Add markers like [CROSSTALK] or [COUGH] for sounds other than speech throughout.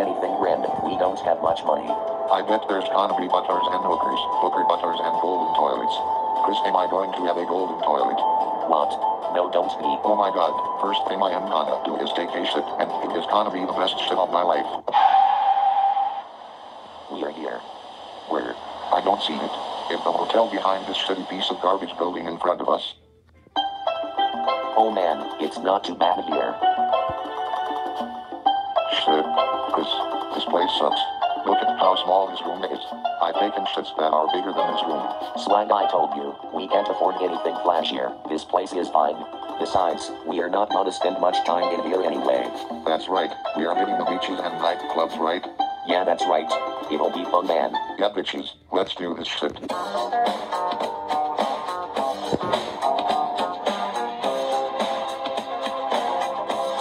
anything grand. We don't have much money. I bet there's gonna be butlers and hookers, hooker butlers and golden toilets. Chris, am I going to have a golden toilet? What? No, don't be. Oh my god, first thing I am gonna do is take a shit, and it is gonna be the best shit of my life. We're here. Where? I don't see it. it. Is the hotel behind this shitty piece of garbage building in front of us? Oh man, it's not too bad here. Shit. Chris, this place sucks. Look at how small this room is. I've taken shits that are bigger than this room. Swag, I told you, we can't afford anything flashier. This place is fine. Besides, we are not gonna spend much time in here anyway. That's right. We are hitting the beaches and nightclubs, right? Yeah, that's right. It'll be fun, man. Yeah, bitches. Let's do this shit.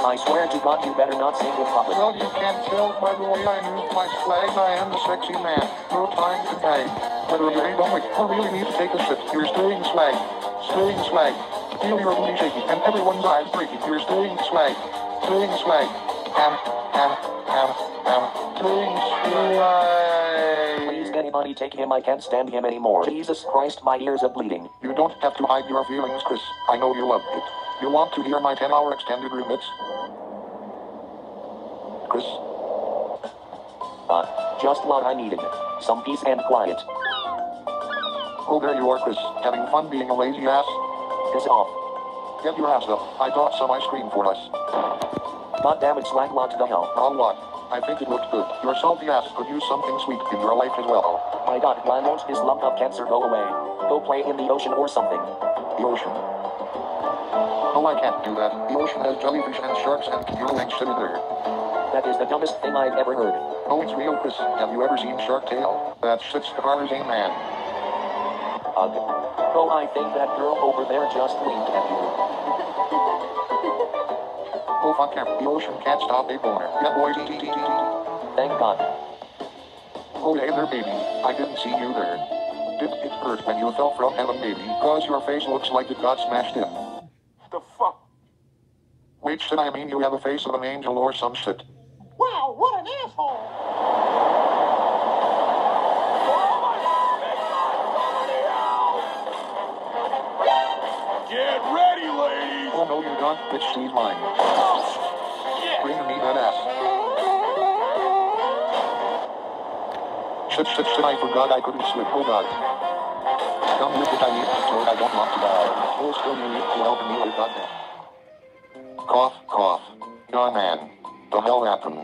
I swear to God, you better not sing in public. Well, you can't tell by the way I move my flag, I am the sexy man. No time to die. Whether you ain't going or really need to take a shit, you're staying slag. Staying slag. Feel your booty shaking and everyone's eyes breaking. You're staying slag. Staying slag. Ham, ham, ham, ham. Staying slag. Please, anybody take him. I can't stand him anymore. Jesus Christ, my ears are bleeding. You don't have to hide your feelings, Chris. I know you love it. You want to hear my 10-hour extended remix? Chris? Uh, just what I needed. Some peace and quiet. Oh, there you are, Chris. Having fun being a lazy ass? Piss off. Get your ass up. I got some ice cream for us. God damn it, Swag, what the hell? On what? I think it looked good. Your salty ass could use something sweet in your life as well. My God, why won't this lump of cancer go away? Go play in the ocean or something. The ocean. No, I can't do that. The ocean has jellyfish and sharks and you and shit in there. That is the dumbest thing I've ever heard. No, it's real, Chris. Have you ever seen Shark Tale? That shit's the Tarzan man. Ugh. Oh, I think that girl over there just winked at you. [LAUGHS] Oh, fuck him. The ocean can't stop a boner. Yeah, boy. Tee, tee, tee, tee, tee. Thank God. Oh, hey there, baby. I didn't see you there. Did it hurt when you fell from heaven, baby? Cause your face looks like it got smashed in. The fuck? Wait, shit, I mean you have a face of an angel or some shit. Wow, what an asshole! Get ready, ladies! Oh, no, you don't. Bitch, she's mine. Yeah. Bring me that ass. Shit, shit, shit, I forgot I couldn't slip. Oh, God. Come with it, I need to float. I don't want to die. Oh, still you need to help me with that. Cough, cough. Your man. The hell happened?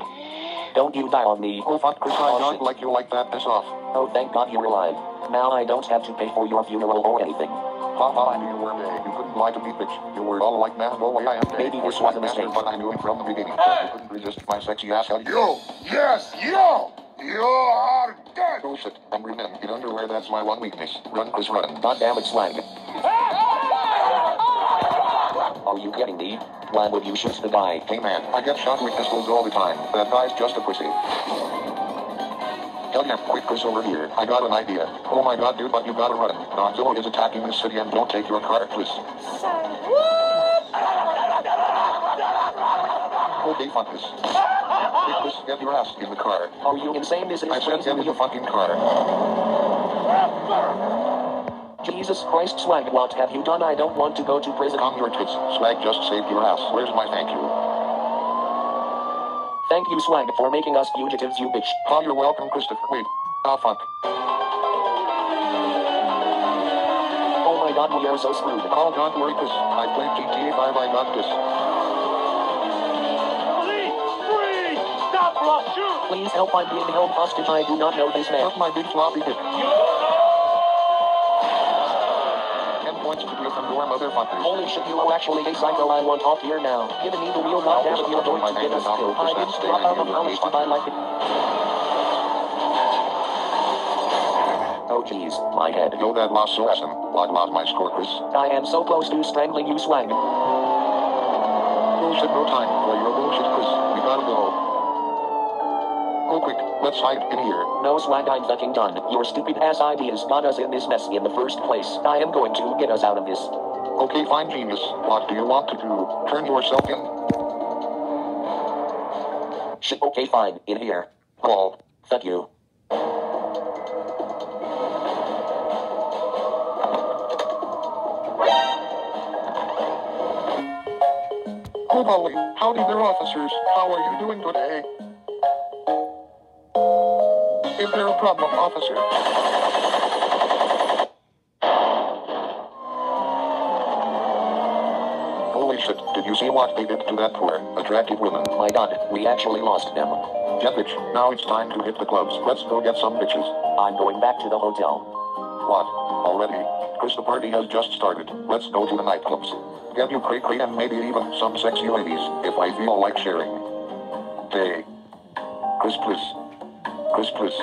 Don't you die on me. Oh, fuck, Chris, I Oh, don't like you like that. Piss off. Oh, thank God you're alive. Now I don't have to pay for your funeral or anything. Papa, I knew you were gay. You couldn't lie to me, bitch. You were all like, man, boy, I am gay. Maybe this It's was a mistake. But I knew it from the beginning. You couldn't resist my sexy ass. Hell, Yo, yes, yo, you are dead. Bullshit. Angry men in underwear, that's my one weakness. Run, Chris, run. God damn it, Swag. Are you kidding me? Why would you shoot the guy? Hey man, I get shot with pistols all the time. That guy's just a pussy. Hell yeah, quick Chris over here. I got an idea. Oh my god, dude, but you gotta run. Godzilla is attacking this city and don't take your car, please. Oh, they fuck this. Quick, Chris, get your ass in the car. Are you insane? This is I said get in the fucking car. Jesus Christ, Swag. What have you done? I don't want to go to prison. Calm your tits. Swag just saved your ass. Where's my thank you? Thank you, Swag, for making us fugitives, you bitch. Oh, you're welcome, Christopher. Wait. Ah, fuck. Oh my God, we are so screwed. Oh, don't worry, Chris. I played GTA 5. I got this. Police! Freeze! Stop shoot! Please help! I'm being held hostage. I do not know this man. Suck my big floppy dick. Gryffindor, motherfuckers. Holy shit, you are actually a psycho. I want off here now. Give me the wheel, goddammit, you're going to get us killed. I didn't drop out of college to buy like it. Oh jeez, my head. Yo, that so awesome. Log lost my score, Chris. I am so close to strangling you, Swag. Bullshit, no time for your bullshit, Chris. We gotta go. Go quick. Let's hide in here. No, Swag, I'm fucking done. Your stupid ass ideas got us in this mess in the first place. I am going to get us out of this. Okay, fine, genius. What do you want to do? Turn yourself in? Shit, okay, fine. In here. Paul. Thank you. Oh, Holly, howdy there, officers. How are you doing today? Is there a problem, officer? Holy shit, did you see what they did to that poor, attractive woman? My god, we actually lost them. Yeah, bitch, now it's time to hit the clubs. Let's go get some bitches. I'm going back to the hotel. What? Already? Chris, the party has just started. Let's go to the nightclubs. Get you cray cray and maybe even some sexy ladies, if I feel like sharing. Hey. Chris, please. Chris, please.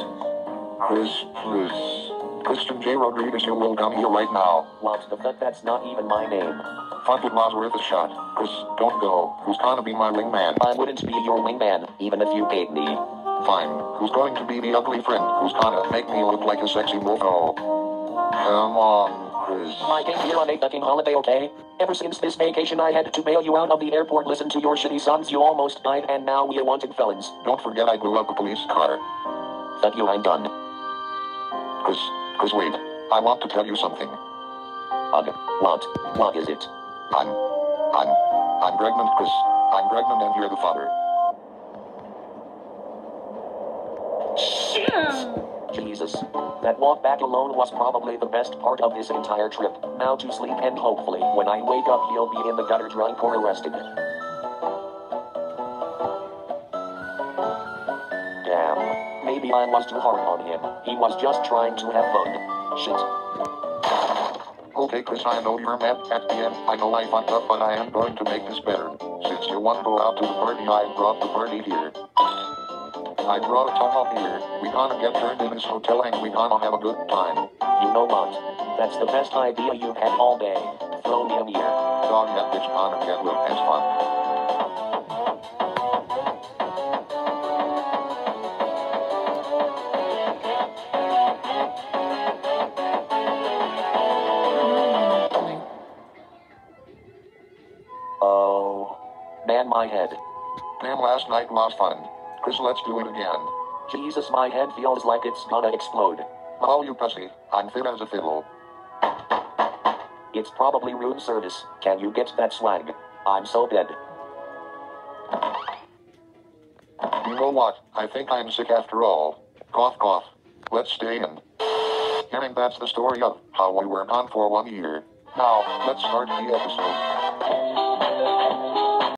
Chris, please. Christian J. Rodriguez, you will come here right now. What the fuck? That's not even my name. Fuck it was worth a shot. Chris, don't go. Who's gonna be my wingman? I wouldn't be your wingman, even if you paid me. Fine. Who's going to be the ugly friend? Who's gonna make me look like a sexy mofo? Come on, Chris. I came here on a fucking holiday, okay? Ever since this vacation, I had to bail you out of the airport, listen to your shitty songs, you almost died, and now we're wanted felons. Don't forget I blew up a police car. Fuck you, I'm done. Chris, Chris, wait. I want to tell you something. Ugh. What? What is it? I'm, I'm, I'm pregnant, Chris. I'm pregnant and you're the father. Shit! Jesus. That walk back alone was probably the best part of this entire trip. Now to sleep and hopefully, when I wake up, he'll be in the gutter drunk or arrested. I was too hard on him. He was just trying to have fun. Shit. Okay, Chris, I know you're mad at the end. I know I fucked up, but I am going to make this better. Since you want to go out to the party, I brought the party here. I brought a tunnel here. We gonna get turned in this hotel and we gonna have a good time. You know what? That's the best idea you've had all day. Throw me in here. Dog that bitch gonna get real as fun. Man, my head. Damn, last night was fun. Chris, let's do it again. Jesus, my head feels like it's gonna explode. Oh, you pussy. I'm fit as a fiddle. It's probably room service. Can you get that swag? I'm so dead. You know what? I think I'm sick after all. Cough, cough. Let's stay in. And that's the story of how we were gone for one year. Now, let's start the episode.